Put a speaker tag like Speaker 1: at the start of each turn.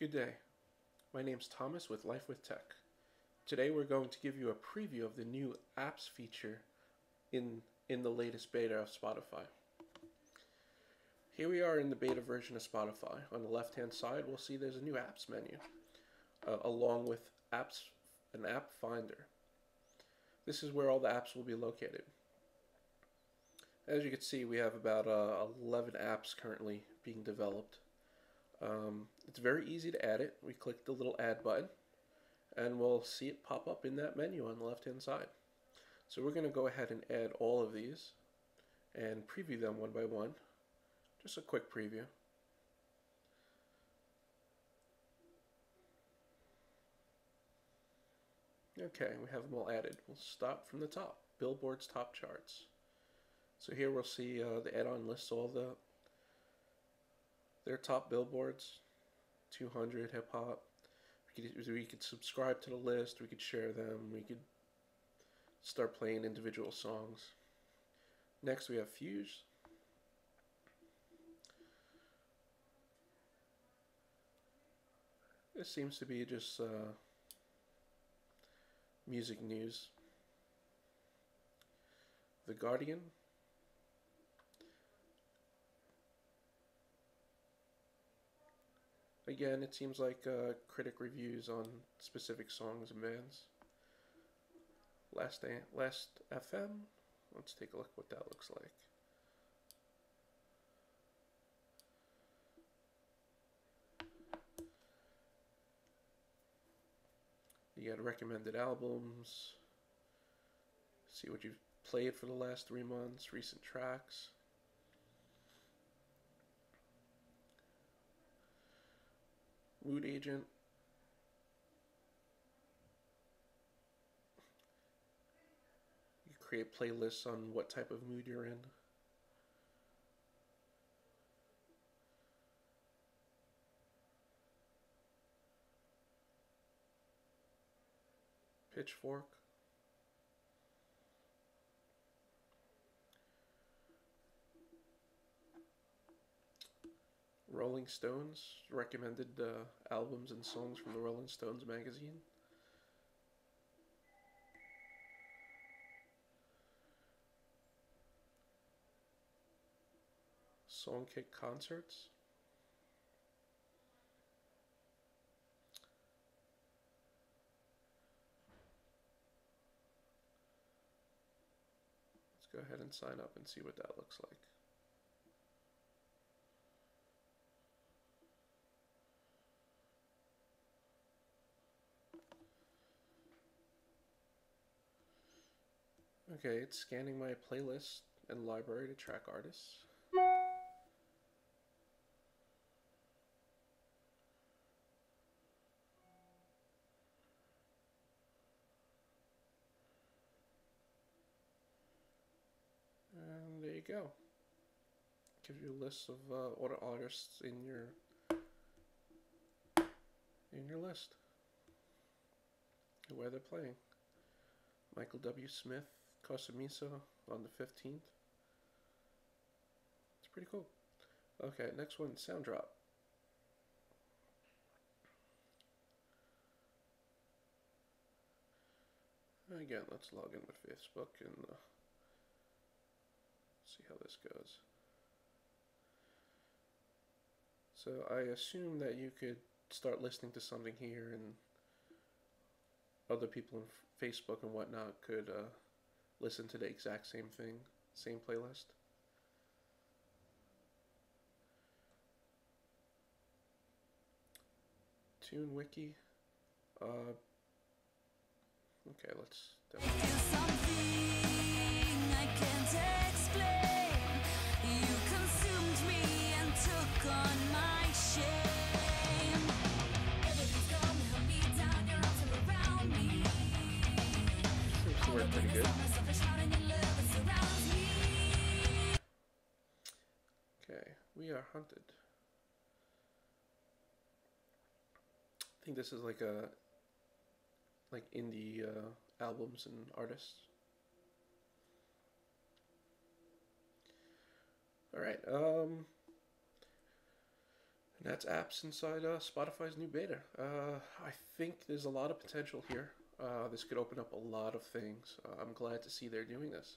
Speaker 1: Good day. My name's Thomas with Life with Tech. Today we're going to give you a preview of the new apps feature in in the latest beta of Spotify. Here we are in the beta version of Spotify. On the left hand side we'll see there's a new apps menu uh, along with apps an app finder. This is where all the apps will be located. As you can see we have about uh, 11 apps currently being developed. Um, it's very easy to add it. We click the little add button and we'll see it pop up in that menu on the left hand side. So we're going to go ahead and add all of these and preview them one by one. Just a quick preview. Okay, we have them all added. We'll start from the top. Billboard's top charts. So here we'll see uh, the add-on lists all the their top billboards, 200 hip hop. We could, we could subscribe to the list. We could share them. We could start playing individual songs. Next we have Fuse. This seems to be just uh, music news. The Guardian. Again, it seems like uh, critic reviews on specific songs and bands. Last, a Last FM. Let's take a look what that looks like. You got recommended albums. See what you've played for the last three months, recent tracks. Moodagent. You create playlists on what type of mood you're in. Pitchfork. Rolling Stones recommended uh, albums and songs from the Rolling Stones magazine. Songkick concerts. Let's go ahead and sign up and see what that looks like. Okay, it's scanning my playlist and library to track artists. And there you go. Gives you a list of uh, the artists in your in your list where they're playing. Michael W. Smith, Casamiso on the 15th. It's pretty cool. Okay, next one, Soundrop. Again, let's log in with Facebook and uh, see how this goes. So I assume that you could start listening to something here and other people on Facebook and whatnot could uh, listen to the exact same thing, same playlist. TuneWiki. Uh, okay, let's. Seems to work pretty good. Okay, we are hunted. I think this is like a like indie uh, albums and artists. All right. Um, that's apps inside uh, Spotify's new beta. Uh, I think there's a lot of potential here. Uh, this could open up a lot of things. Uh, I'm glad to see they're doing this.